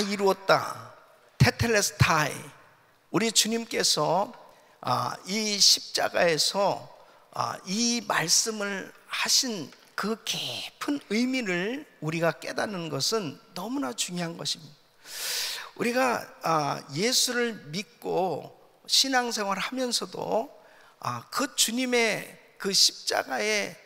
이루었다. 테텔레스타이. 우리 주님께서 아, 이 십자가에서 아, 이 말씀을 하신 그 깊은 의미를 우리가 깨닫는 것은 너무나 중요한 것입니다. 우리가 아, 예수를 믿고 신앙생활을 하면서도 그 주님의 그 십자가의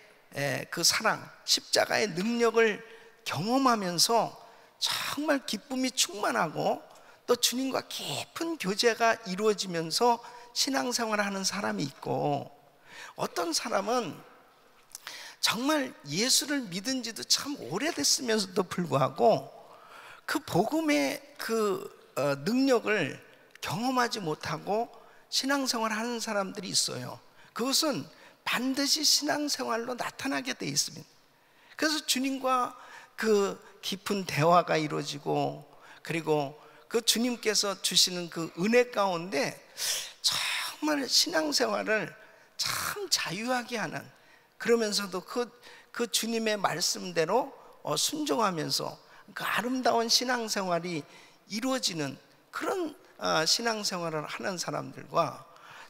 그 사랑, 십자가의 능력을 경험하면서 정말 기쁨이 충만하고 또 주님과 깊은 교제가 이루어지면서 신앙생활을 하는 사람이 있고 어떤 사람은 정말 예수를 믿은 지도 참 오래됐으면서도 불구하고 그 복음의 그 어, 능력을 경험하지 못하고 신앙생활을 하는 사람들이 있어요. 그것은 반드시 신앙생활로 나타나게 돼 있습니다. 그래서 주님과 그 깊은 대화가 이루어지고 그리고 그 주님께서 주시는 그 은혜 가운데 정말 신앙생활을 참 자유하게 하는 그러면서도 그, 그 주님의 말씀대로 어, 순종하면서 그 아름다운 신앙생활이 이루어지는 그런 어, 신앙생활을 하는 사람들과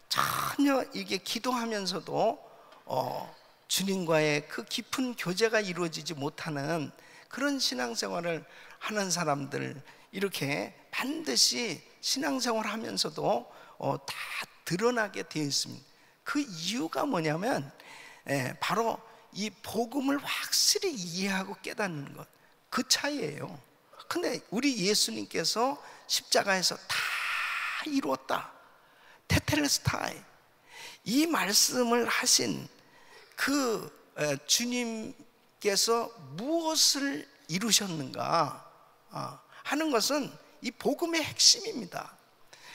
전혀 이게 기도하면서도 어, 주님과의 그 깊은 교제가 이루어지지 못하는 그런 신앙생활을 하는 사람들 이렇게 반드시 신앙생활 하면서도 어, 다 드러나게 되어 있습니다. 그 이유가 뭐냐면 예, 바로 이 복음을 확실히 이해하고 깨닫는 것. 그 차이예요. 근데 우리 예수님께서 십자가에서 다 이루었다. 테텔레스타이. 이 말씀을 하신 그 주님 께서 무엇을 이루셨는가 아, 하는 것은 이 복음의 핵심입니다.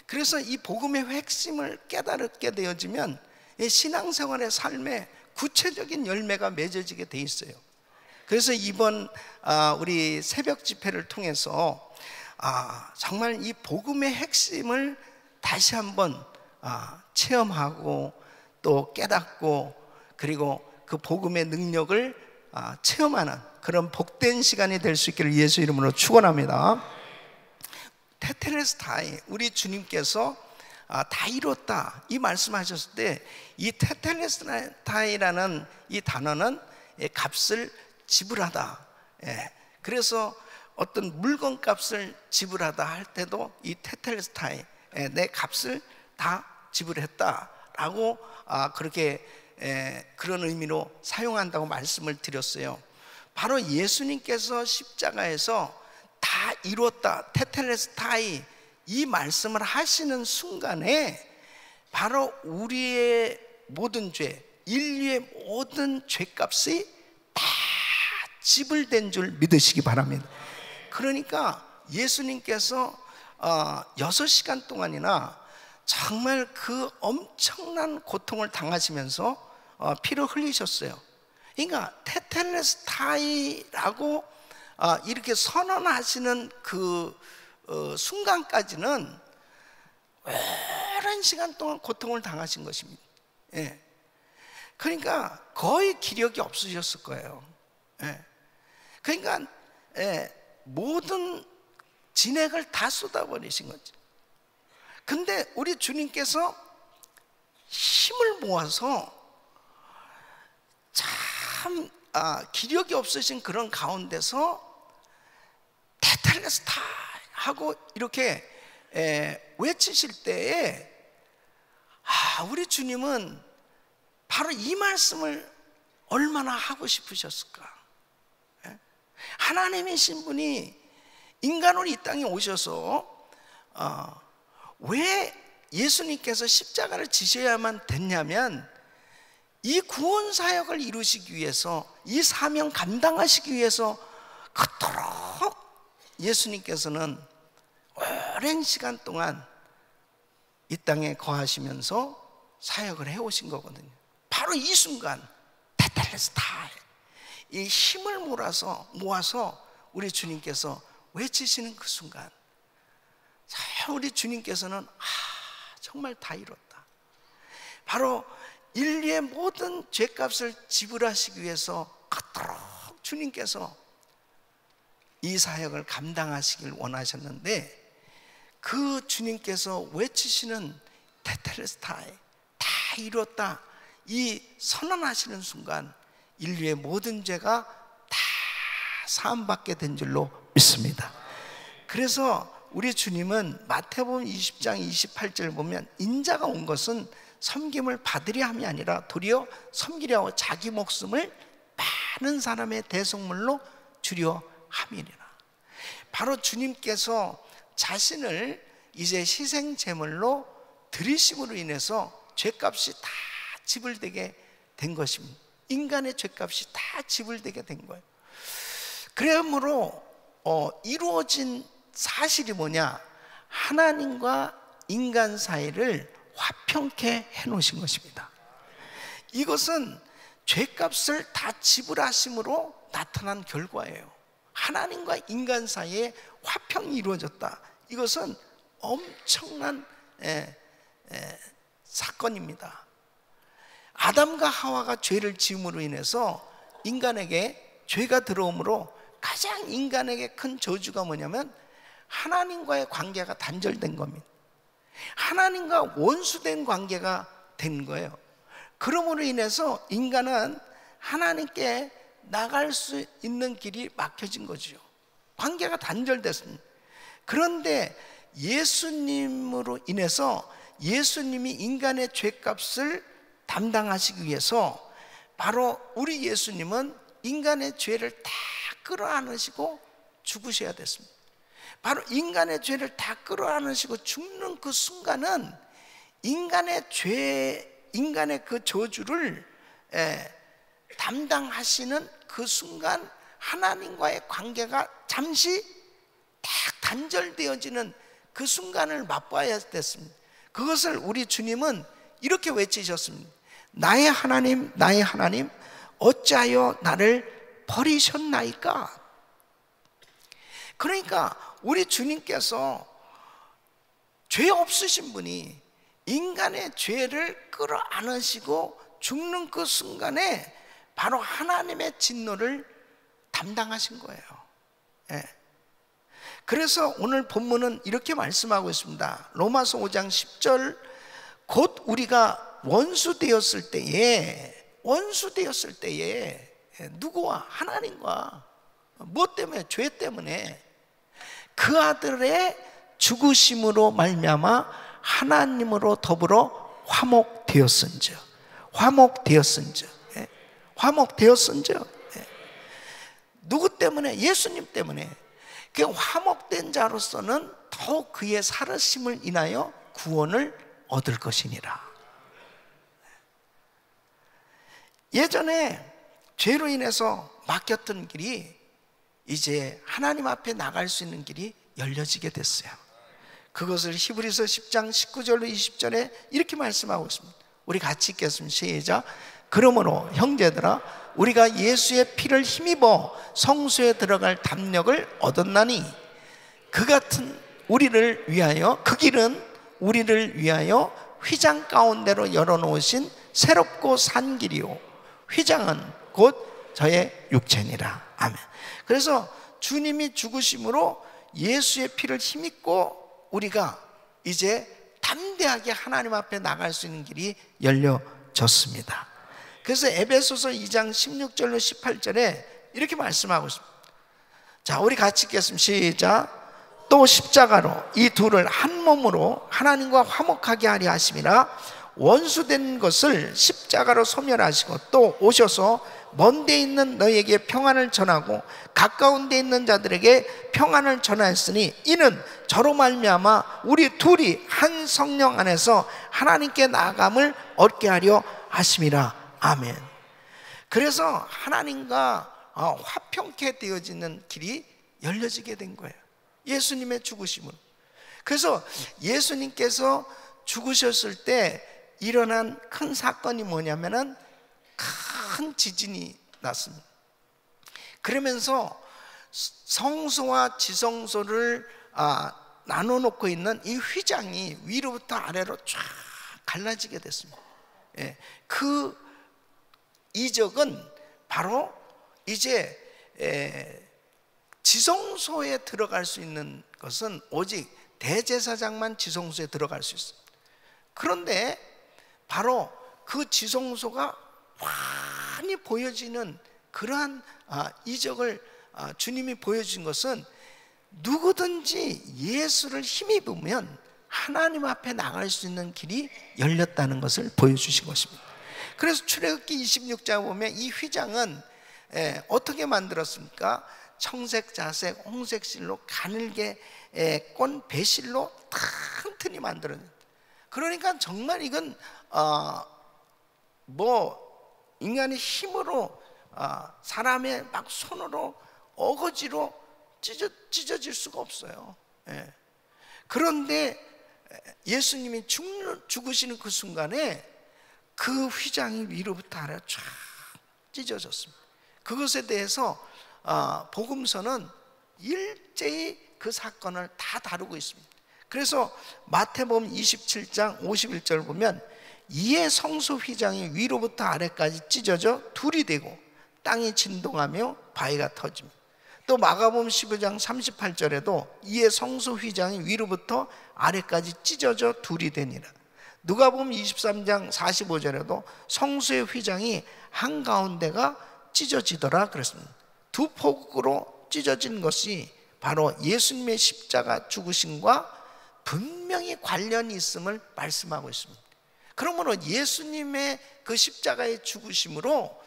그래서 이 복음의 핵심을 깨달게 되어지면 신앙생활의 삶에 구체적인 열매가 맺어지게 돼 있어요. 그래서 이번 아, 우리 새벽 집회를 통해서 아, 정말 이 복음의 핵심을 다시 한번 체험하고 또 깨닫고 그리고 그 복음의 능력을 체험하는 그런 복된 시간이 될 수 있기를 예수 이름으로 축원합니다. 테텔레스타이 우리 주님께서 아, 다 이뤘다 이 말씀하셨을 때 이 테텔레스타이라는 이 단어는 예, 값을 지불하다. 예, 그래서 어떤 물건 값을 지불하다 할 때도 이 테텔레스타이 예, 내 값을 다 지불했다라고 아, 그렇게 그런 의미로 사용한다고 말씀을 드렸어요. 바로 예수님께서 십자가에서 다 이루었다. 테텔레스타이 이 말씀을 하시는 순간에 바로 우리의 모든 죄, 인류의 모든 죄값이 다 지불된 줄 믿으시기 바랍니다. 그러니까 예수님께서 어, 6시간 동안이나 정말 그 엄청난 고통을 당하시면서 어, 피를 흘리셨어요. 그러니까 테텔레스타이라고 아, 이렇게 선언하시는 그 어, 순간까지는 오랜 시간 동안 고통을 당하신 것입니다. 예. 그러니까 거의 기력이 없으셨을 거예요. 예. 그러니까 예, 모든 진액을 다 쏟아버리신 거죠. 근데 우리 주님께서 힘을 모아서 참 아, 기력이 없으신 그런 가운데서 테텔레스타 하고 이렇게 에, 외치실 때에 아, 우리 주님은 바로 이 말씀을 얼마나 하고 싶으셨을까? 예? 하나님이신 분이 인간으로 이 땅에 오셔서 어, 왜 예수님께서 십자가를 지셔야만 됐냐면 이 구원 사역을 이루시기 위해서 이 사명 감당하시기 위해서 그토록 예수님께서는 오랜 시간 동안 이 땅에 거하시면서 사역을 해오신 거거든요. 바로 이 순간 테텔레스타 이 힘을 몰아서 모아서 우리 주님께서 외치시는 그 순간 우리 주님께서는 아 정말 다 이뤘다. 바로 인류의 모든 죄값을 지불하시기 위해서 그토록 주님께서 이 사역을 감당하시길 원하셨는데 그 주님께서 외치시는 테텔레스타이 다 이뤘다 이 선언하시는 순간 인류의 모든 죄가 다 사함받게 된 줄로 믿습니다. 그래서 우리 주님은 마태복음 20장 28절 보면 인자가 온 것은 섬김을 받으려 함이 아니라 도리어 섬기려 고 자기 목숨을 많은 사람의 대속물로 주려 함이니라. 바로 주님께서 자신을 이제 희생 제물로 드리심으로 인해서 죄값이 다 지불되게 된 것입니다. 인간의 죄값이 다 지불되게 된 거예요. 그러므로 어, 이루어진 사실이 뭐냐? 하나님과 인간 사이를 화평케 해 놓으신 것입니다. 이것은 죄값을 다 지불하심으로 나타난 결과예요. 하나님과 인간 사이에 화평이 이루어졌다. 이것은 엄청난 에, 에, 사건입니다. 아담과 하와가 죄를 지음으로 인해서 인간에게 죄가 들어오므로 가장 인간에게 큰 저주가 뭐냐면 하나님과의 관계가 단절된 겁니다. 하나님과 원수된 관계가 된 거예요. 그러므로 인해서 인간은 하나님께 나갈 수 있는 길이 막혀진 거죠. 관계가 단절됐습니다. 그런데 예수님으로 인해서 예수님이 인간의 죄값을 담당하시기 위해서 바로 우리 예수님은 인간의 죄를 다 끌어안으시고 죽으셔야 됐습니다. 바로 인간의 죄를 다 끌어안으시고 죽는 그 순간은 인간의 죄, 인간의 그 저주를 에, 담당하시는 그 순간 하나님과의 관계가 잠시 딱 단절되어지는 그 순간을 맛봐야 됐습니다. 그것을 우리 주님은 이렇게 외치셨습니다. 나의 하나님, 나의 하나님, 어찌하여 나를 버리셨나이까? 그러니까 우리 주님께서 죄 없으신 분이 인간의 죄를 끌어안으시고 죽는 그 순간에 바로 하나님의 진노를 담당하신 거예요. 예. 그래서 오늘 본문은 이렇게 말씀하고 있습니다. 로마서 5장 10절 곧 우리가 원수 되었을 때에 원수 되었을 때에 누구와 하나님과 무엇 때문에 죄 때문에 그 아들의 죽으심으로 말미암아 하나님으로 더불어 화목되었은즉 화목되었은즉 화목되었은즉 예. 누구 때문에 예수님 때문에 그 화목된 자로서는 더욱 그의 살으심을 인하여 구원을 얻을 것이니라. 예전에 죄로 인해서 막혔던 길이 이제 하나님 앞에 나갈 수 있는 길이 열려지게 됐어요. 그것을 히브리서 10장 19절로 20절에 이렇게 말씀하고 있습니다. 우리 같이 읽겠습니다. 시작. 그러므로 형제들아 우리가 예수의 피를 힘입어 성수에 들어갈 담력을 얻었나니 그 같은 우리를 위하여 그 길은 우리를 위하여 휘장 가운데로 열어놓으신 새롭고 산 길이요 휘장은 곧 저의 육체니라 아멘 그래서 주님이 죽으심으로 예수의 피를 힘입고 우리가 이제 담대하게 하나님 앞에 나갈 수 있는 길이 열려졌습니다 그래서 에베소서 2장 16절로 18절에 이렇게 말씀하고 있습니다. 자, 우리 같이 읽겠습니다. 시작. 또 십자가로 이 둘을 한 몸으로 하나님과 화목하게 하려 하심이라 원수된 것을 십자가로 소멸하시고 또 오셔서 먼데 있는 너에게 평안을 전하고 가까운 데 있는 자들에게 평안을 전하였으니 이는 저로 말미암아 우리 둘이 한 성령 안에서 하나님께 나감을 얻게 하려 하심이라 아멘. 그래서 하나님과 어, 화평케 되어지는 길이 열려지게 된 거예요. 예수님의 죽으심으로. 그래서 예수님께서 죽으셨을 때 일어난 큰 사건이 뭐냐면은 큰 지진이 났습니다. 그러면서 성소와 지성소를 아, 나눠 놓고 있는 이 휘장이 위로부터 아래로 쫙 갈라지게 됐습니다. 예, 그 이적은 바로 이제 지성소에 들어갈 수 있는 것은 오직 대제사장만 지성소에 들어갈 수 있습니다. 그런데 바로 그 지성소가 환히 보여지는 그러한 아, 이적을 아, 주님이 보여준 것은 누구든지 예수를 힘입으면 하나님 앞에 나갈 수 있는 길이 열렸다는 것을 보여주신 것입니다. 그래서 출애굽기 26장 보면 이 휘장은 예, 어떻게 만들었습니까? 청색, 자색, 홍색 실로 가늘게 예, 꼰 배실로 튼튼히 만들었 그러니까 정말 이건 어, 뭐 인간의 힘으로 어, 사람의 막 손으로 어거지로 찢어, 찢어질 수가 없어요. 예. 그런데 예수님이 죽, 죽으시는 그 순간에 그 휘장이 위로부터 아래로 쫙 찢어졌습니다. 그것에 대해서 어, 복음서는 일제히 그 사건을 다 다루고 있습니다. 그래서 마태복음 27장 51절 보면 이에 성소 휘장이 위로부터 아래까지 찢어져 둘이 되고 땅이 진동하며 바위가 터집니다. 또 마가복음 15장 38절에도 이에 성소 휘장이 위로부터 아래까지 찢어져 둘이 되니라. 누가복음 23장 45절에도 성소의 휘장이 한 가운데가 찢어지더라 그랬습니다. 두 폭으로 찢어진 것이 바로 예수님의 십자가 죽으심과 분명히 관련이 있음을 말씀하고 있습니다. 그러므로 예수님의 그 십자가의 죽으심으로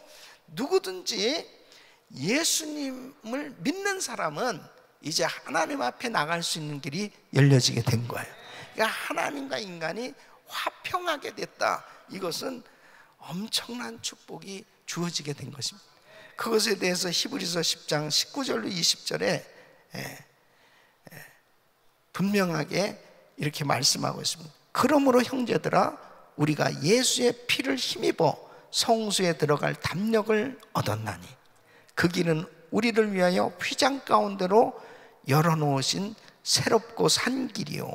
누구든지 예수님을 믿는 사람은 이제 하나님 앞에 나갈 수 있는 길이 열려지게 된 거예요. 그러니까 하나님과 인간이 화평하게 됐다. 이것은 엄청난 축복이 주어지게 된 것입니다. 그것에 대해서 히브리서 10장 19절로 20절에 분명하게 이렇게 말씀하고 있습니다. 그러므로 형제들아 우리가 예수의 피를 힘입어 성수에 들어갈 담력을 얻었나니 그 길은 우리를 위하여 휘장 가운데로 열어놓으신 새롭고 산 길이요.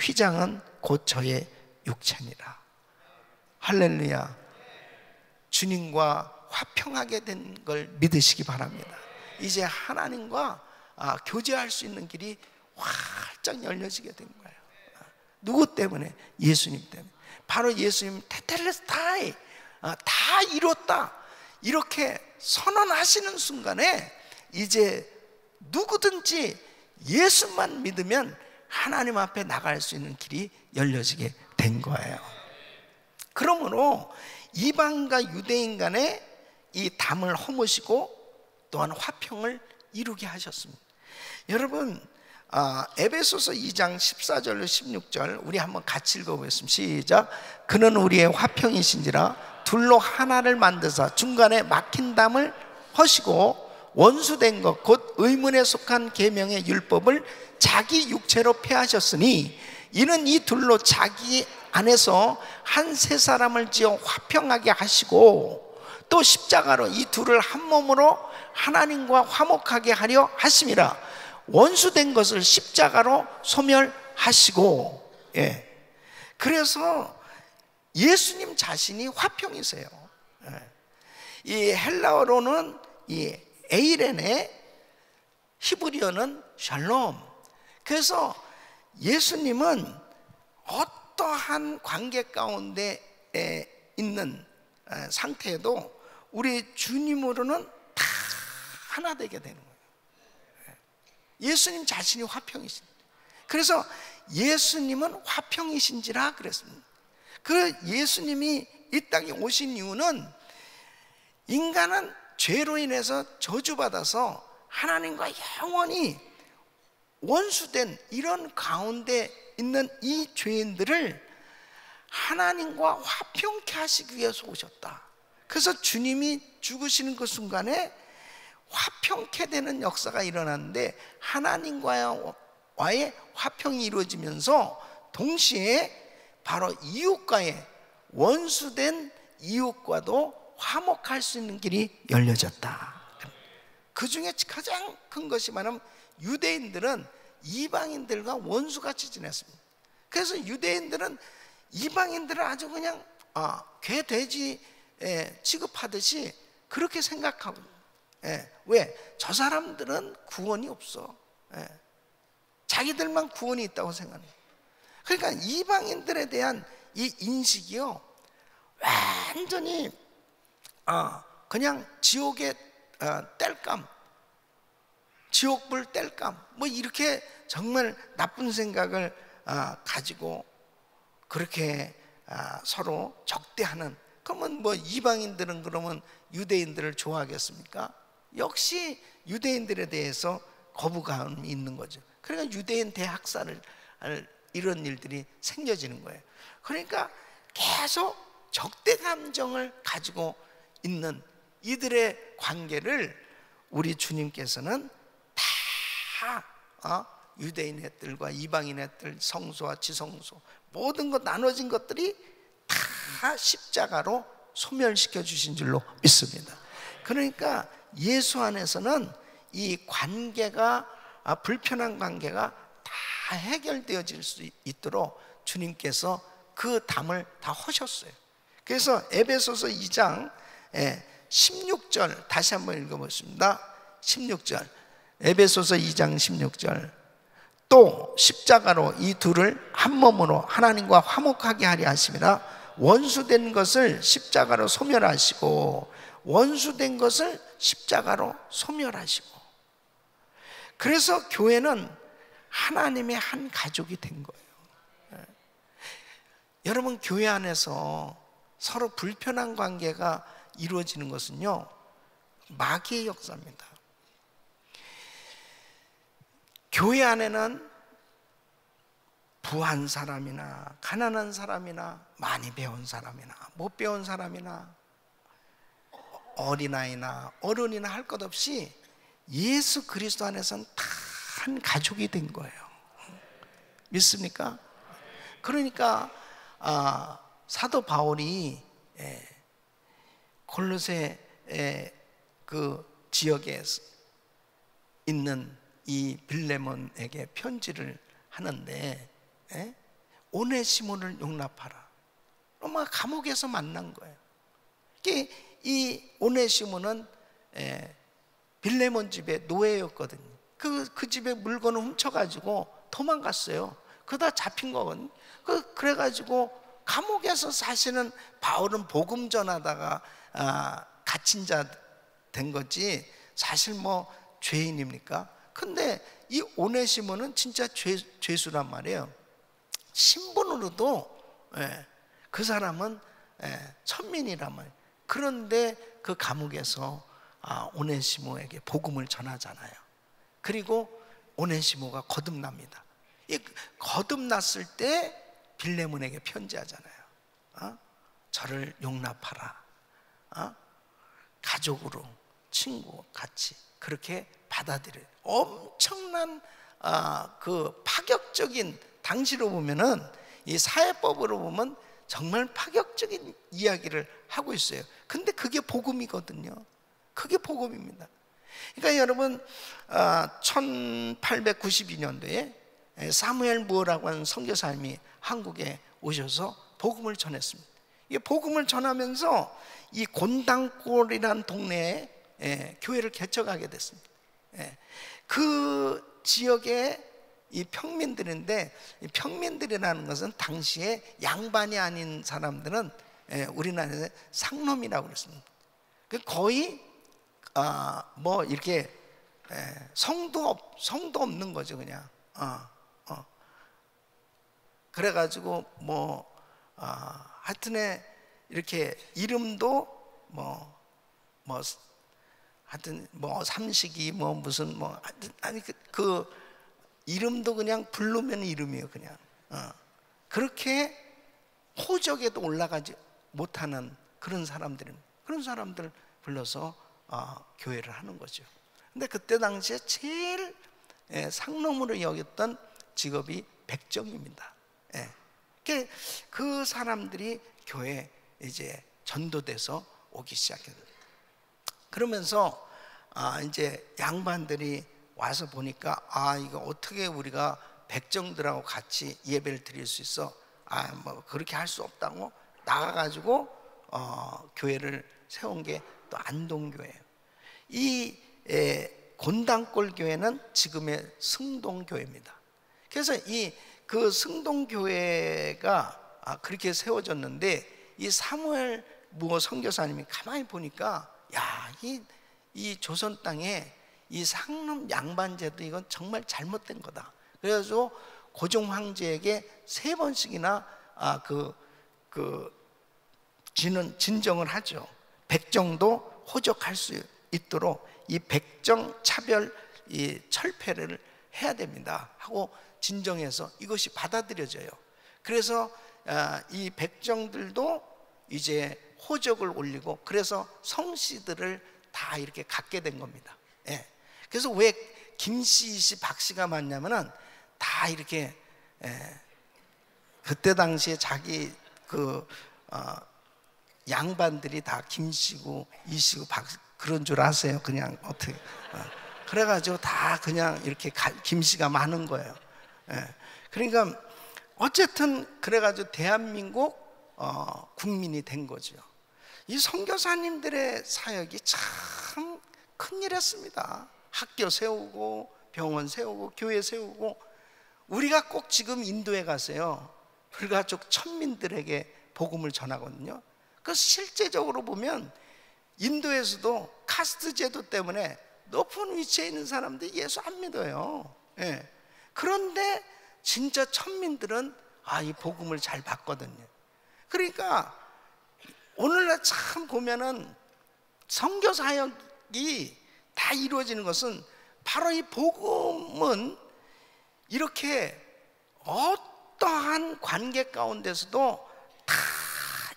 휘장은 곧 저의 육체니라. 할렐루야. 주님과 화평하게 된 걸 믿으시기 바랍니다. 이제 하나님과 아, 교제할 수 있는 길이 활짝 열려지게 된 거예요. 누구 때문에? 예수님 때문에 바로 예수님 테텔레스타이 아, 다 이뤘다 이렇게 선언하시는 순간에 이제 누구든지 예수만 믿으면 하나님 앞에 나갈 수 있는 길이 열려지게 된 거예요. 그러므로 이방과 유대인 간의 이 담을 허무시고 또한 화평을 이루게 하셨습니다. 여러분, 아, 에베소서 2장 14절로 16절 우리 한번 같이 읽어보겠습니다. 시작. 그는 우리의 화평이신지라 둘로 하나를 만드사 중간에 막힌 담을 허시고 원수된 것 곧 의문에 속한 계명의 율법을 자기 육체로 폐하셨으니 이는 이 둘로 자기 안에서 한 세 사람을 지어 화평하게 하시고 또 십자가로 이 둘을 한 몸으로 하나님과 화목하게 하려 하심이라 원수된 것을 십자가로 소멸하시고 예. 그래서 예수님 자신이 화평이세요. 예. 이 헬라어로는 이 에이렌의 히브리어는 샬롬. 그래서 예수님은 어떠한 관계 가운데 있는 상태에도 우리 주님으로는 다 하나 되게 되는. 예수님 자신이 화평이신. 그래서 예수님은 화평이신지라 그랬습니다. 그 예수님이 이 땅에 오신 이유는 인간은 죄로 인해서 저주받아서 하나님과 영원히 원수된 이런 가운데 있는 이 죄인들을 하나님과 화평케 하시기 위해서 오셨다. 그래서 주님이 죽으시는 그 순간에 화평케 되는 역사가 일어났는데 하나님과의 화평이 이루어지면서 동시에 바로 이웃과의 원수된 이웃과도 화목할 수 있는 길이 열려졌다. 그 중에 가장 큰 것이 말하면 유대인들은 이방인들과 원수같이 지냈습니다. 그래서 유대인들은 이방인들을 아주 그냥 아, 개 돼지 취급하듯이 그렇게 생각하고 예. 왜? 저 사람들은 구원이 없어. 예. 자기들만 구원이 있다고 생각해. 그러니까 이방인들에 대한 이 인식이요, 완전히 어, 그냥 지옥의 어, 뗄감, 지옥불 뗄감, 뭐 이렇게 정말 나쁜 생각을 어, 가지고 그렇게 어, 서로 적대하는. 그러면 뭐 이방인들은 그러면 유대인들을 좋아하겠습니까? 역시 유대인들에 대해서 거부감이 있는 거죠. 그러니까 유대인 대학살을 이런 일들이 생겨지는 거예요. 그러니까 계속 적대 감정을 가지고 있는 이들의 관계를 우리 주님께서는 다 어? 유대인 애들과 이방인 애들, 성소와 지성소 모든 것 나눠진 것들이 다 십자가로 소멸시켜 주신 줄로 믿습니다. 그러니까 예수 안에서는 이 관계가 아, 불편한 관계가 다 해결되어질 수 있도록 주님께서 그 담을 다 하셨어요. 그래서 에베소서 2장 16절 예, 다시 한번 읽어보겠습니다. 16절 에베소서 2장 16절 또 십자가로 이 둘을 한 몸으로 하나님과 화목하게 하려 하심이라 원수된 것을 십자가로 소멸하시고 원수된 것을 십자가로 소멸하시고 그래서 교회는 하나님의 한 가족이 된 거예요. 예. 여러분 교회 안에서 서로 불편한 관계가 이루어지는 것은요 마귀의 역사입니다. 교회 안에는 부한 사람이나 가난한 사람이나 많이 배운 사람이나 못 배운 사람이나 어린아이나 어른이나 할 것 없이 예수 그리스도 안에서는 다 한 가족이 된 거예요. 믿습니까? 그러니까 아, 사도 바울이 예, 골로새 그 지역에 있는 이 빌레몬에게 편지를 하는데 예? 오네시몬을 용납하라. 로마 감옥에서 만난 거예요. 이 오네시몬은 예, 빌레몬 집의 노예였거든요. 그, 그 집에 물건을 훔쳐가지고 도망갔어요. 그다 잡힌 거거든요. 그, 그래가지고 감옥에서 사실은 바울은 복음 전하다가 아, 갇힌 자 된 거지 사실 뭐 죄인입니까? 근데 이 오네시모는 진짜 죄, 죄수란 말이에요. 신분으로도 예, 그 사람은 예, 천민이란 말이에요. 그런데 그 감옥에서 아, 오네시모에게 복음을 전하잖아요. 그리고 오네시모가 거듭납니다. 이 거듭났을 때 빌레몬에게 편지하잖아요. 어? 저를 용납하라. 어? 가족으로 친구 같이 그렇게 받아들여 엄청난 아, 그 파격적인 당시로 보면은 이 사회법으로 보면 정말 파격적인 이야기를 하고 있어요. 근데 그게 복음이거든요. 그게 복음입니다. 그러니까 여러분 1892년도에 아, 사무엘 무어라고 하는 선교사님이 한국에 오셔서 복음을 전했습니다. 이 복음을 전하면서 이 곤당골이라는 동네에 예, 교회를 개척하게 됐습니다. 예, 그 지역의 이 평민들인데 이 평민들이라는 것은 당시에 양반이 아닌 사람들은 예, 우리나라에서 상놈이라고 그랬습니다. 그 거의 아, 뭐 이렇게 예, 성도 없, 성도 없는 거죠 그냥. 어, 어. 그래가지고 뭐 아, 하여튼에 이렇게 이름도 뭐뭐 뭐, 하여튼 뭐 삼식이 뭐 무슨 뭐 하여튼 아니 그, 그 이름도 그냥 부르면 이름이에요 그냥 어. 그렇게 호적에도 올라가지 못하는 그런 사람들은 그런 사람들 불러서 어, 교회를 하는 거죠. 근데 그때 당시에 제일 예, 상놈으로 여겼던 직업이 백정입니다. 예. 그 사람들이 교회 이제 전도돼서 오기 시작해요. 그러면서 아 이제 양반들이 와서 보니까 아 이거 어떻게 우리가 백정들하고 같이 예배를 드릴 수 있어? 아 뭐 그렇게 할 수 없다고 나가가지고 어, 교회를 세운 게 또 안동교회예요. 이 에, 곤당골 교회는 지금의 승동교회입니다. 그래서 이 그 승동교회가 아, 그렇게 세워졌는데 이 사무엘 무어 선교사님이 가만히 보니까 야, 이, 이 조선 땅에 이 상놈 양반제도 이건 정말 잘못된 거다. 그래서 고종 황제에게 세 번씩이나 아, 그, 그, 진은, 진정을 하죠. 백정도 호적할 수 있도록 이 백정 차별 이 철폐를 해야 됩니다. 하고 진정해서 이것이 받아들여져요. 그래서 아, 이 백정들도 이제 호적을 올리고 그래서 성씨들을 다 이렇게 갖게 된 겁니다. 예. 그래서 왜 김씨, 씨, 박씨가 많냐면은 다 이렇게 예. 그때 당시에 자기 그 어, 양반들이 다 김씨고 이씨고 박 그런 줄 아세요? 그냥 어떻게 어. 그래가지고 다 그냥 이렇게 가, 김씨가 많은 거예요. 예. 그러니까 어쨌든 그래가지고 대한민국 어, 국민이 된 거죠. 이 선교사님들의 사역이 참 큰일이었습니다. 학교 세우고 병원 세우고 교회 세우고 우리가 꼭 지금 인도에 가세요. 불가족 천민들에게 복음을 전하거든요. 그 실제적으로 보면 인도에서도 카스트 제도 때문에 높은 위치에 있는 사람들이 예수 안 믿어요. 예. 그런데 진짜 천민들은 아, 이 복음을 잘 받거든요. 그러니까 오늘날 참 보면은 성교 사역이 다 이루어지는 것은 바로 이 복음은 이렇게 어떠한 관계 가운데서도 다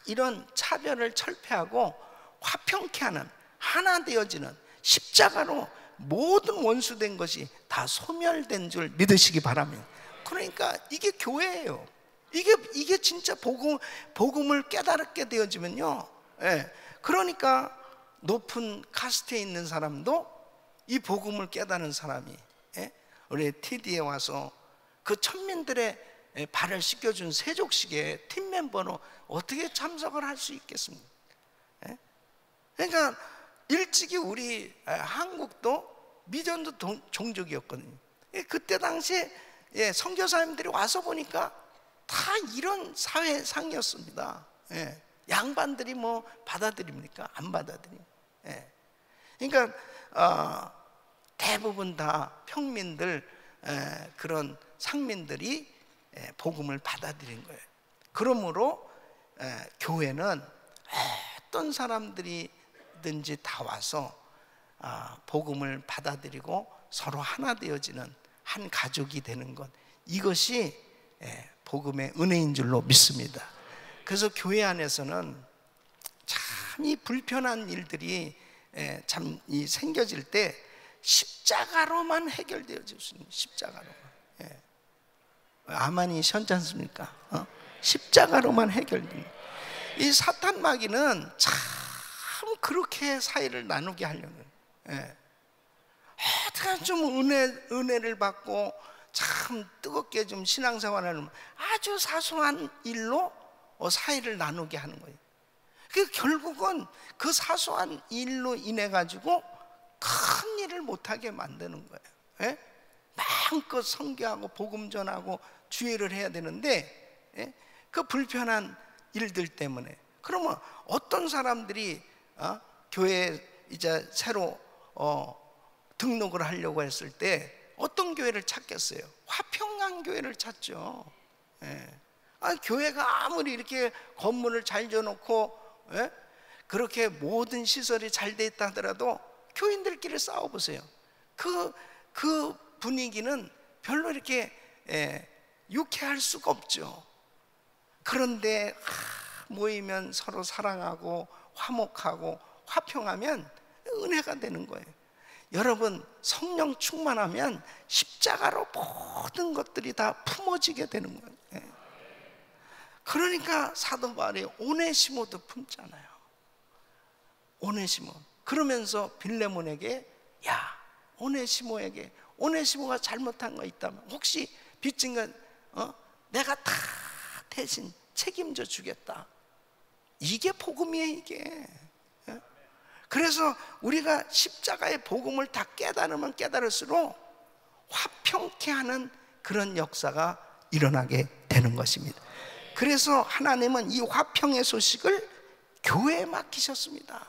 이런 차별을 철폐하고 화평케 하는 하나 되어지는 십자가로 모든 원수된 것이 다 소멸된 줄 믿으시기 바랍니다. 그러니까 이게 교회예요. 이게 이게 진짜 복음 복음을 깨달게 되어지면요. 예. 그러니까 높은 카스트에 있는 사람도 이 복음을 깨닫는 사람이 예? 우리 TD에 와서 그 천민들의 발을 씻겨준 세족식에 팀 멤버로 어떻게 참석을 할 수 있겠습니까? 예? 그러니까 일찍이 우리 한국도 미전도 종족이었거든요. 예, 그때 당시에 선교사님들이 와서 보니까 다 이런 사회상이었습니다. 예. 양반들이 뭐 받아들입니까? 안 받아들이. 예. 그러니까 어, 대부분 다 평민들 에, 그런 상민들이 에, 복음을 받아들인 거예요. 그러므로 에, 교회는 어떤 사람들이든지 다 와서 아, 복음을 받아들이고 서로 하나 되어지는 한 가족이 되는 것 이것이 복음의 은혜인 줄로 믿습니다. 그래서 교회 안에서는 참 이 불편한 일들이 참 생겨질 때 십자가로만 해결되어질 수 있는 십자가로만. 예. 아만이 시원지 않습니까? 어? 십자가로만 해결됩니다. 이 사탄 마귀는 참 그렇게 사이를 나누게 하려는. 예. 어떻게 좀 은혜 은혜를 받고 참 뜨겁게 좀 신앙생활하는 아주 사소한 일로 어, 사이를 나누게 하는 거예요. 그 결국은 그 사소한 일로 인해 가지고 큰 일을 못하게 만드는 거예요. 예? 마음껏 성교하고 복음 전하고 주의를 해야 되는데 예? 그 불편한 일들 때문에 그러면 어떤 사람들이 어? 교회 이제 새로 어, 등록을 하려고 했을 때 어떤 교회를 찾겠어요? 화평강 교회를 찾죠. 예. 아, 교회가 아무리 이렇게 건물을 잘 지어놓고 예? 그렇게 모든 시설이 잘 돼 있다 하더라도 교인들끼리 싸워보세요. 그, 그 분위기는 별로 이렇게 예, 유쾌할 수가 없죠. 그런데 아, 모이면 서로 사랑하고 화목하고 화평하면 은혜가 되는 거예요. 여러분 성령 충만하면 십자가로 모든 것들이 다 품어지게 되는 거예요. 예. 그러니까 사도 바울이 오네시모도 품잖아요. 오네시모. 그러면서 빌레몬에게 야 오네시모에게 오네시모가 잘못한 거 있다면 혹시 빚진 건 어? 내가 다 대신 책임져 주겠다. 이게 복음이에요 이게. 예? 그래서 우리가 십자가의 복음을 다 깨달으면 깨달을수록 화평케 하는 그런 역사가 일어나게 되는 것입니다. 그래서 하나님은 이 화평의 소식을 교회에 맡기셨습니다.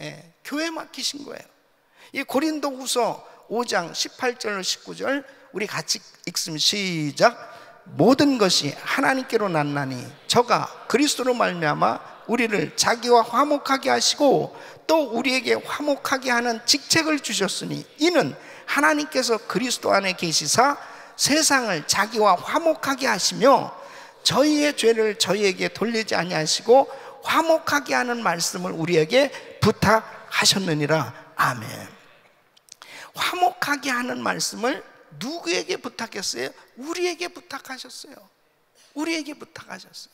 예, 교회에 맡기신 거예요. 이 고린도 후서 5장 18절 19절 우리 같이 읽으면 시작 모든 것이 하나님께로 났나니 저가 그리스도로 말미암아 우리를 자기와 화목하게 하시고 또 우리에게 화목하게 하는 직책을 주셨으니 이는 하나님께서 그리스도 안에 계시사 세상을 자기와 화목하게 하시며 저희의 죄를 저희에게 돌리지 아니하시고 화목하게 하는 말씀을 우리에게 부탁하셨느니라 아멘. 화목하게 하는 말씀을 누구에게 부탁했어요? 우리에게 부탁하셨어요. 우리에게 부탁하셨어요.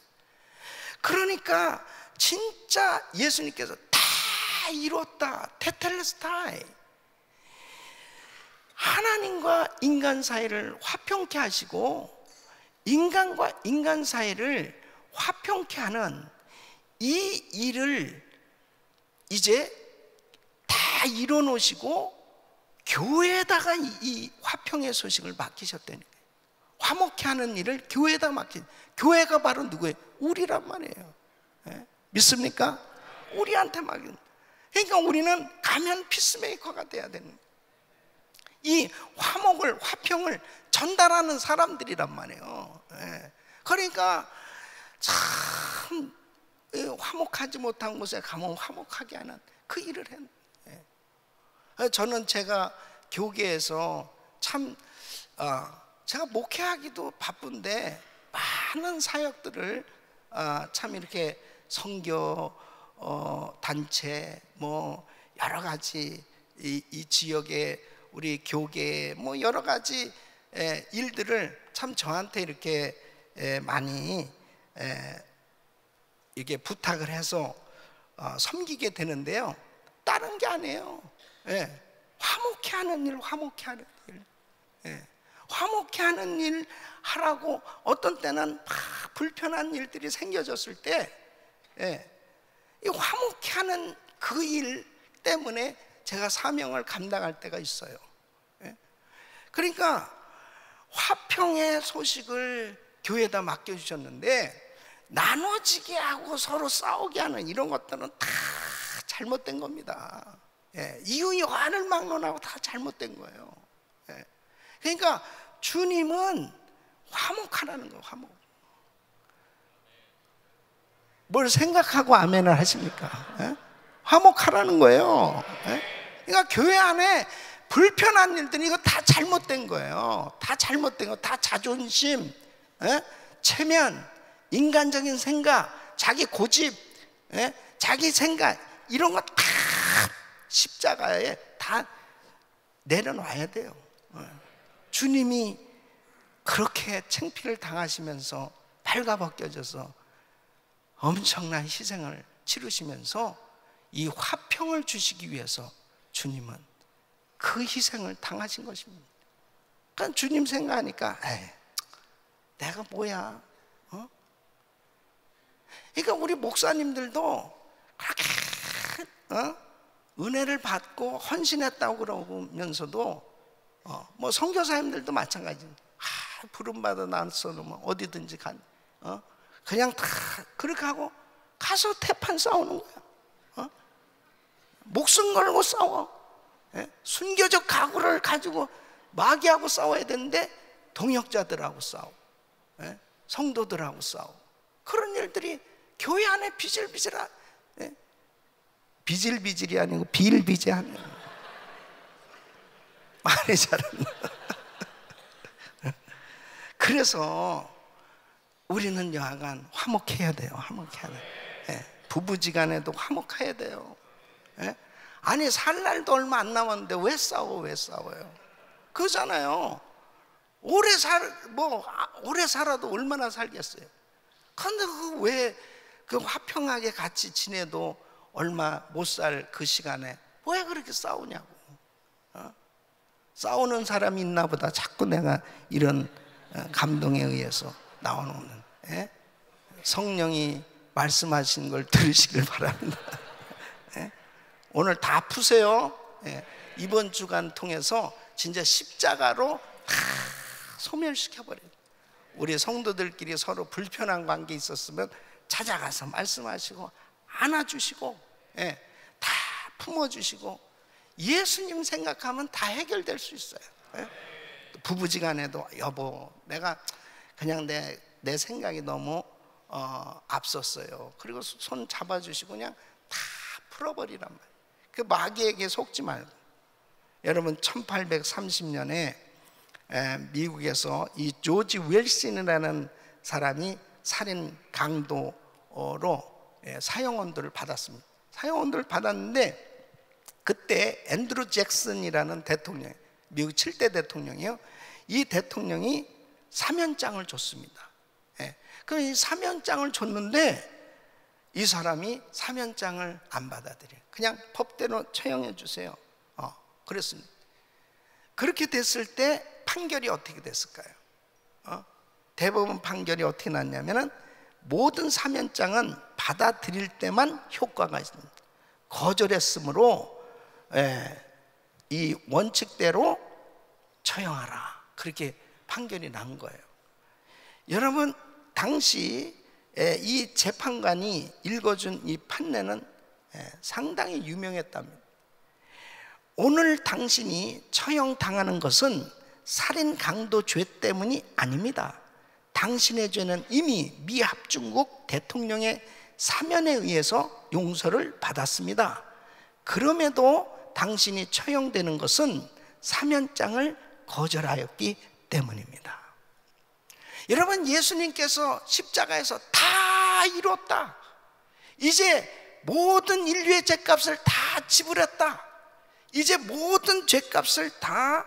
그러니까 진짜 예수님께서 다 이뤘다. 테텔레스타이. 하나님과 인간 사이를 화평케 하시고 인간과 인간 사이를 화평케 하는 이 일을 이제 다 이뤄 놓으시고 교회에다가 이 화평의 소식을 맡기셨다는 거예요. 화목케 하는 일을 교회에다 맡긴. 교회가 바로 누구예요? 우리란 말이에요. 네? 믿습니까? 우리한테 맡긴. 그러니까 우리는 가면 피스메이커가 돼야 되는. 이 화 목을 화평을 전달하는 사람들이란 말이에요. 예. 그러니까 참 화목하지 못한 곳에 가면 화목하게 하는 그 일을 했. 예. 저는 제가 교계에서 참 어, 제가 목회하기도 바쁜데 많은 사역들을 어, 참 이렇게 성교 어, 단체 뭐 여러 가지 이, 이 지역에 우리 교계 뭐 여러 가지 에, 일들을 참 저한테 이렇게 에, 많이 에, 이게 부탁을 해서 어, 섬기게 되는데요. 다른 게 아니에요. 예, 화목해 하는 일, 화목해 하는 일. 예, 화목해 하는 일 하라고 어떤 때는 막 불편한 일들이 생겨졌을 때, 예, 이 화목해 하는 그 일 때문에 제가 사명을 감당할 때가 있어요. 예? 그러니까 화평의 소식을 교회에다 맡겨주셨는데 나눠지게 하고 서로 싸우게 하는 이런 것들은 다 잘못된 겁니다. 예, 이유 여한을 막론하고 다 잘못된 거예요. 예, 그러니까 주님은 화목하라는 거예요. 화목. 뭘 생각하고 아멘을 하십니까? 예? 화목하라는 거예요. 예? 그러니까 교회 안에 불편한 일들이 이거 다 잘못된 거예요. 다 잘못된 거, 다 자존심, 예? 체면, 인간적인 생각, 자기 고집, 예? 자기 생각 이런 거 다 십자가에 다 내려놔야 돼요. 예. 주님이 그렇게 챙피를 당하시면서 발가벗겨져서 엄청난 희생을 치르시면서 이 화평을 주시기 위해서 주님은 그 희생을 당하신 것입니다. 그러니까 주님 생각하니까 에이, 내가 뭐야? 어? 그러니까 우리 목사님들도 그렇게 어? 은혜를 받고 헌신했다고 그러면서도 어, 뭐 선교사님들도 마찬가지. 아, 부름 받아 나서는 어디든지 간. 어? 그냥 다 그렇게 하고 가서 태판 싸우는 거야. 어? 목숨 걸고 싸워. 예? 순교적 각오를 가지고 마귀하고 싸워야 되는데 동역자들하고 싸워. 예? 성도들하고 싸워. 그런 일들이 교회 안에 비질비질 한 예? 비질비질이 아니고 빌비재하는 말이 잘안 그래서 우리는 여하간 화목해야 돼요. 화목해야 돼요. 예. 부부지간에도 화목해야 돼요. 예? 아니 살 날도 얼마 안 남았는데 왜 싸워 왜 싸워요? 그잖아요. 오래 살뭐 오래 살아도 얼마나 살겠어요. 근데 그왜 그 화평하게 같이 지내도 얼마 못 살 그 시간에 왜 그렇게 싸우냐고. 어? 싸우는 사람이 있나 보다. 자꾸 내가 이런 어, 감동에 의해서 나오는 예? 성령이 말씀하신 걸 들으시길 바랍니다. 오늘 다 푸세요. 예. 이번 주간 통해서 진짜 십자가로 다 소멸시켜버려요. 우리 성도들끼리 서로 불편한 관계 있었으면 찾아가서 말씀하시고 안아주시고 예, 다 품어주시고 예수님 생각하면 다 해결될 수 있어요. 예? 부부지간에도 여보 내가 그냥 내, 내 생각이 너무 어, 앞섰어요. 그리고 손 잡아주시고 그냥 다 풀어버리란 말이에요. 그 마귀에게 속지 말고 여러분 1830년에 미국에서 이 조지 웰슨이라는 사람이 살인 강도로 예, 사형원들을 받았습니다. 사형원들을 받았는데 그때 앤드루 잭슨이라는 대통령, 미국 7대 대통령이요. 이 대통령이 사면장을 줬습니다. 예. 그이 사면장을 줬는데 이 사람이 사면장을 안 받아들여요. 그냥 법대로 처형해 주세요. 어, 그랬습니다. 그렇게 됐을 때 판결이 어떻게 됐을까요? 어? 대법원 판결이 어떻게 났냐면은 모든 사면장은 받아들일 때만 효과가 있습니다. 거절했으므로 예, 이 원칙대로 처형하라. 그렇게 판결이 난 거예요. 여러분, 당시 예, 이 재판관이 읽어준 이 판례는 예, 상당히 유명했답니다. 오늘 당신이 처형당하는 것은 살인 강도 죄 때문이 아닙니다. 당신의 죄는 이미 미 합중국 대통령의 사면에 의해서 용서를 받았습니다. 그럼에도 당신이 처형되는 것은 사면장을 거절하였기 때문입니다. 여러분, 예수님께서 십자가에서 다 이뤘다. 이제 모든 인류의 죄값을 다 지불했다. 이제 모든 죄값을 다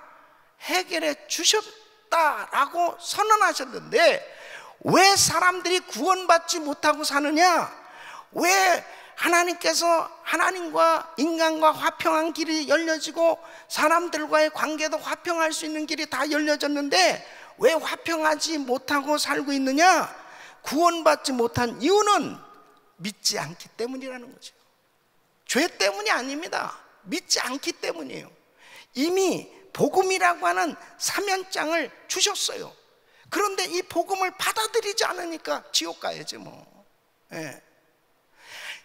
해결해 주셨다라고 선언하셨는데 왜 사람들이 구원받지 못하고 사느냐? 왜 하나님께서 하나님과 인간과 화평한 길이 열려지고 사람들과의 관계도 화평할 수 있는 길이 다 열려졌는데 왜 화평하지 못하고 살고 있느냐? 구원받지 못한 이유는 믿지 않기 때문이라는 거죠. 죄 때문이 아닙니다. 믿지 않기 때문이에요. 이미 복음이라고 하는 사면장을 주셨어요. 그런데 이 복음을 받아들이지 않으니까 지옥 가야지 뭐. 예.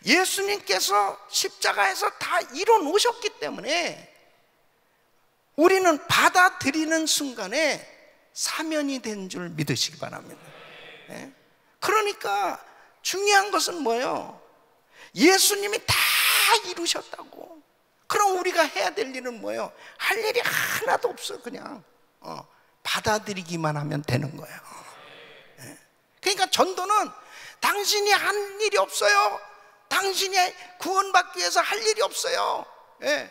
예수님께서 십자가에서 다 이뤄 놓으셨기 때문에 우리는 받아들이는 순간에 사면이 된 줄 믿으시기 바랍니다. 예? 그러니까 중요한 것은 뭐예요? 예수님이 다 이루셨다고. 그럼 우리가 해야 될 일은 뭐예요? 할 일이 하나도 없어 그냥 어, 받아들이기만 하면 되는 거예요. 예? 그러니까 전도는 당신이 한 일이 없어요. 당신이 구원받기 위해서 할 일이 없어요. 예.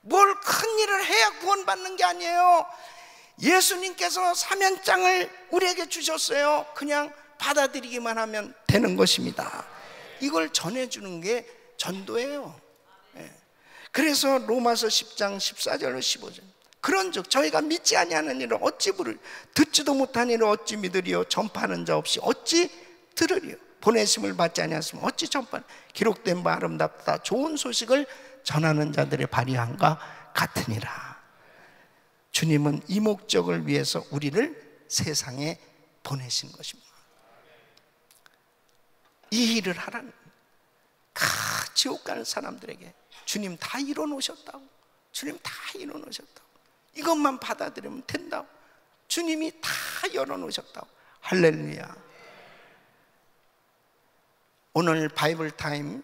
뭘 큰 일을 해야 구원받는 게 아니에요. 예수님께서 사면장을 우리에게 주셨어요. 그냥 받아들이기만 하면 되는 것입니다. 이걸 전해주는 게 전도예요. 예. 그래서 로마서 10장 14절로 15절. 그런즉 저희가 믿지 아니하는 일을 어찌 부를 듣지도 못한 일을 어찌 믿으리요 전파하는 자 없이 어찌 들으리요 보내심을 받지 아니하으면 어찌 전파 기록된 바 아름답다 좋은 소식을 전하는 자들의 발휘함과 같으니라 주님은 이 목적을 위해서 우리를 세상에 보내신 것입니다. 이 일을 하라는 다 지옥 가는 사람들에게 주님 다 이뤄 놓으셨다고 주님 다 이뤄 놓으셨다고 이것만 받아들이면 된다고 주님이 다 열어 놓으셨다고. 할렐루야. 오늘 Bible Time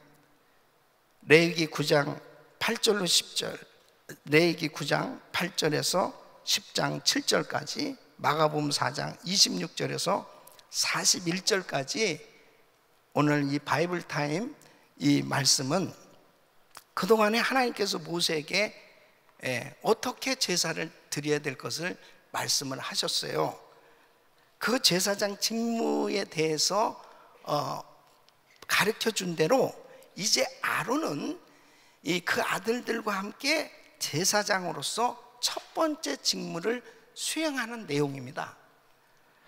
레위기 9장 8절로 10절 레위기 9장 8절에서 10장 7절까지 마가복음 4장 26절에서 41절까지 오늘 이 Bible Time 이 말씀은 그동안에 하나님께서 모세에게 예, 어떻게 제사를 드려야 될 것을 말씀을 하셨어요. 그 제사장 직무에 대해서 어, 가르쳐 준 대로 이제 아론은 이 그 아들들과 함께 제사장으로서 첫 번째 직무를 수행하는 내용입니다.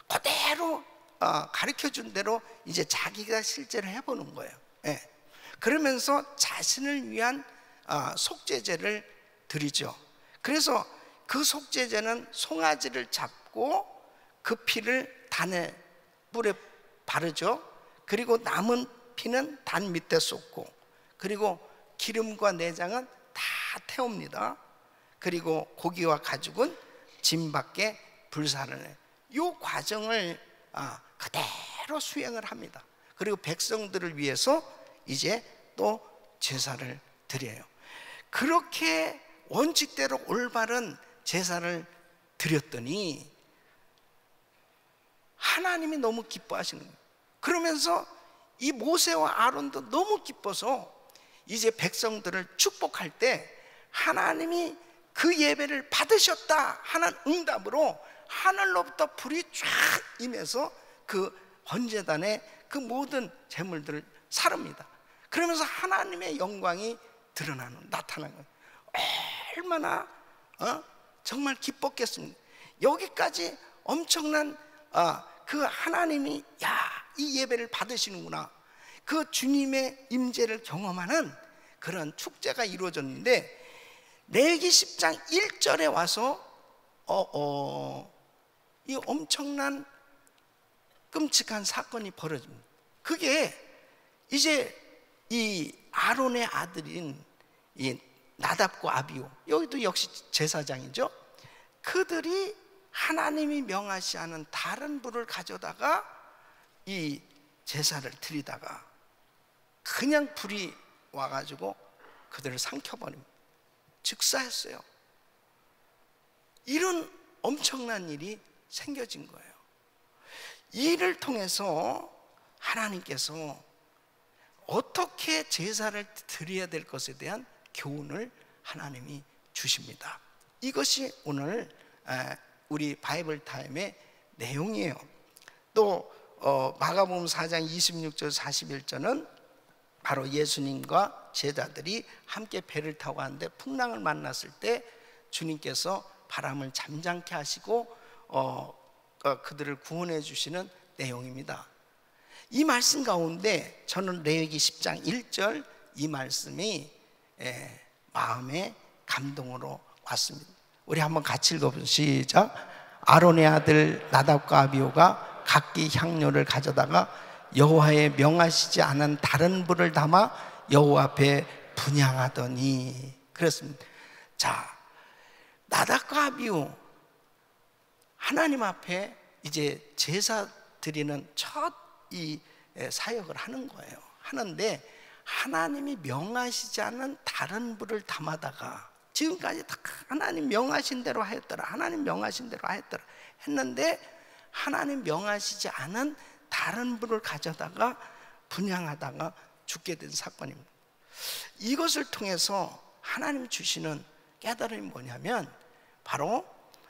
그대로 어, 가르쳐 준 대로 이제 자기가 실제로 해보는 거예요. 예. 그러면서 자신을 위한 아, 속죄제를 드리죠. 그래서 그 속죄제는 송아지를 잡고 그 피를 단에 뿔에 바르죠. 그리고 남은 피는 단 밑에 쏟고 그리고 기름과 내장은 다 태웁니다. 그리고 고기와 가죽은 짐 밖에 불사를 해. 이 과정을 아, 그대로 수행을 합니다. 그리고 백성들을 위해서 이제 또 제사를 드려요. 그렇게 원칙대로 올바른 제사를 드렸더니 하나님이 너무 기뻐하시는 거예요. 그러면서 이 모세와 아론도 너무 기뻐서 이제 백성들을 축복할 때 하나님이 그 예배를 받으셨다 하는 응답으로 하늘로부터 불이 쫙 임해서 그 번제단에 그 모든 재물들을 사릅니다. 그러면서 하나님의 영광이 드러나는 나타나는 거예요. 얼마나 어? 정말 기뻤겠습니까? 여기까지 엄청난 어, 그 하나님이 야 이 예배를 받으시는구나. 그 주님의 임재를 경험하는 그런 축제가 이루어졌는데 레기 10장 1절에 와서 어, 어, 이 엄청난 끔찍한 사건이 벌어집니다. 그게 이제 이 아론의 아들인 이 나답과 아비오 여기도 역시 제사장이죠. 그들이 하나님이 명하시 않은 다른 불을 가져다가 이 제사를 드리다가 그냥 불이 와가지고 그들을 삼켜버립니다. 즉사했어요. 이런 엄청난 일이 생겨진 거예요. 이를 통해서 하나님께서 어떻게 제사를 드려야 될 것에 대한 교훈을 하나님이 주십니다. 이것이 오늘 우리 바이블 타임의 내용이에요. 또 어, 마가복음 4장 26절 41절은 바로 예수님과 제자들이 함께 배를 타고 가는데 풍랑을 만났을 때 주님께서 바람을 잠잠케 하시고 어, 어, 그들을 구원해 주시는 내용입니다. 이 말씀 가운데 저는 레위기 10장 1절 이 말씀이 예, 마음의 감동으로 왔습니다. 우리 한번 같이 읽어보죠. 시작. 아론의 아들 나답과 아비오가 각기 향료를 가져다가 여호와의 명하시지 않은 다른 불을 담아 여호와 앞에 분양하더니 그렇습니다. 자, 나답과 아비오 하나님 앞에 이제 제사 드리는 첫 이 사역을 하는 거예요. 하는데 하나님이 명하시지 않은 다른 불을 담아다가 지금까지 다 하나님 명하신 대로 하였더라. 하나님 명하신 대로 하였더라. 했는데 하나님 명하시지 않은 다른 불을 가져다가 분양하다가 죽게 된 사건입니다. 이것을 통해서 하나님 주시는 깨달음이 뭐냐면 바로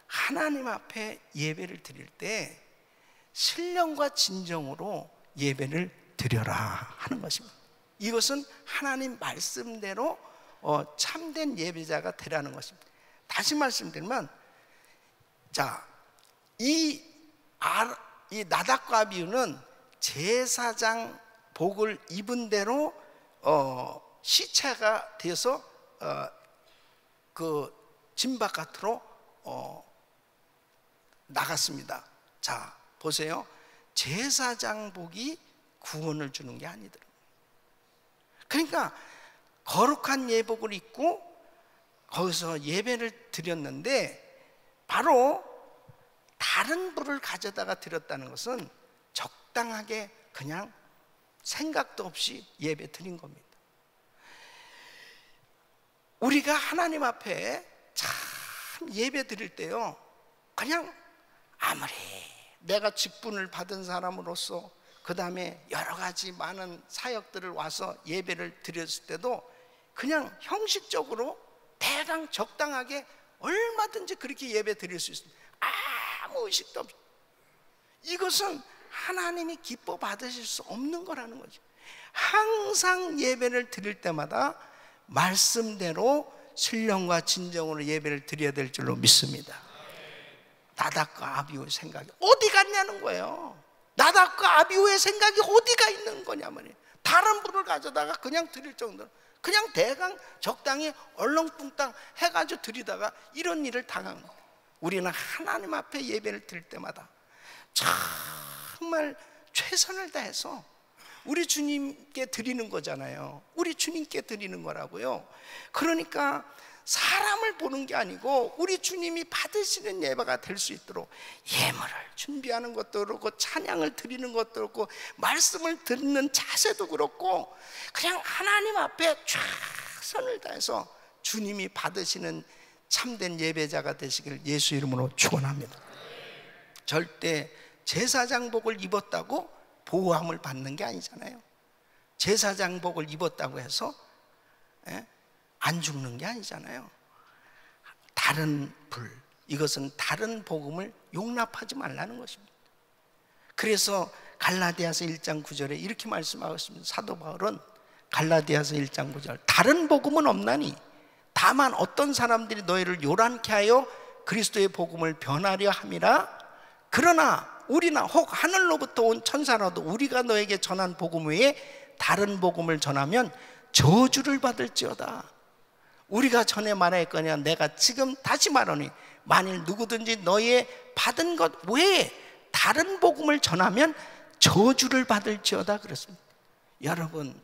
하나님 앞에 예배를 드릴 때 신령과 진정으로 예배를 드려라 하는 것입니다. 이것은 하나님 말씀대로 어, 참된 예배자가 되라는 것입니다. 다시 말씀드리면, 자, 이, 아, 이 나닥과 아비유는 제사장 복을 입은 대로 어, 시체가 되어서 어, 그 진 바깥으로 어, 나갔습니다. 자, 보세요. 제사장 복이 구원을 주는 게 아니더라. 그러니까 거룩한 예복을 입고 거기서 예배를 드렸는데 바로 다른 불을 가져다가 드렸다는 것은 적당하게 그냥 생각도 없이 예배 드린 겁니다. 우리가 하나님 앞에 참 예배 드릴 때요, 그냥 아무리 내가 직분을 받은 사람으로서 그 다음에 여러 가지 많은 사역들을 와서 예배를 드렸을 때도 그냥 형식적으로 대강 적당하게 얼마든지 그렇게 예배 드릴 수 있습니다. 아무 의식도 없 이것은 하나님이 기뻐 받으실 수 없는 거라는 거죠. 항상 예배를 드릴 때마다 말씀대로 신령과 진정으로 예배를 드려야 될 줄로 믿습니다. 나닥과 아비오의 생각이 어디 갔냐는 거예요. 나닥과 아비오의 생각이 어디가 있는 거냐면 다른 분을 가져다가 그냥 드릴 정도로 그냥 대강 적당히 얼렁뚱땅 해가지고 드리다가 이런 일을 당한 거예요. 우리는 하나님 앞에 예배를 드릴 때마다 정말 최선을 다해서 우리 주님께 드리는 거잖아요. 우리 주님께 드리는 거라고요. 그러니까 사람을 보는 게 아니고 우리 주님이 받으시는 예배가 될 수 있도록 예물을 준비하는 것도 그렇고 찬양을 드리는 것도 그렇고 말씀을 듣는 자세도 그렇고 그냥 하나님 앞에 최선을 다해서 주님이 받으시는 참된 예배자가 되시길 예수 이름으로 축원합니다. 절대 제사장복을 입었다고 보호함을 받는 게 아니잖아요. 제사장복을 입었다고 해서 예? 안 죽는 게 아니잖아요. 다른 불, 이것은 다른 복음을 용납하지 말라는 것입니다. 그래서 갈라디아서 1장 9절에 이렇게 말씀하고 있습니다. 사도 바울은 갈라디아서 1장 9절 다른 복음은 없나니 다만 어떤 사람들이 너희를 요란케 하여 그리스도의 복음을 변하려 함이라 그러나 우리나 혹 하늘로부터 온 천사라도 우리가 너에게 전한 복음 외에 다른 복음을 전하면 저주를 받을지어다 우리가 전에 말했거냐 내가 지금 다시 말하니 만일 누구든지 너의 받은 것 외에 다른 복음을 전하면 저주를 받을지어다 그랬습니다. 여러분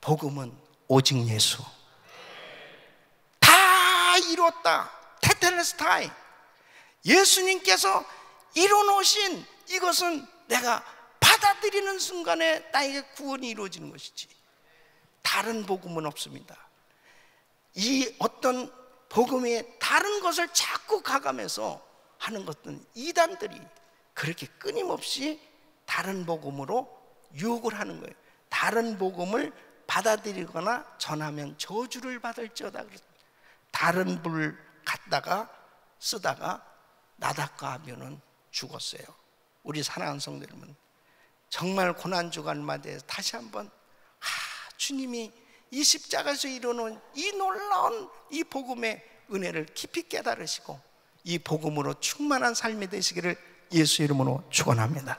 복음은 오직 예수. 다 이뤘다. 테텔레스타이. 예수님께서 이뤄놓으신 이것은 내가 받아들이는 순간에 나에게 구원이 이루어지는 것이지. 다른 복음은 없습니다. 이 어떤 복음의 다른 것을 자꾸 가감해서 하는 것은 이단들이 그렇게 끊임없이 다른 복음으로 유혹을 하는 거예요. 다른 복음을 받아들이거나 전하면 저주를 받을지어다 그랬습니다. 다른 불 갖다가 쓰다가 나닥과 하면은 죽었어요. 우리 사랑하는 성도 여러분, 정말 고난 주간마다 다시 한번 아, 주님이 이 십자가에서 이루는 이 놀라운 이 복음의 은혜를 깊이 깨달으시고 이 복음으로 충만한 삶이 되시기를 예수 이름으로 축원합니다.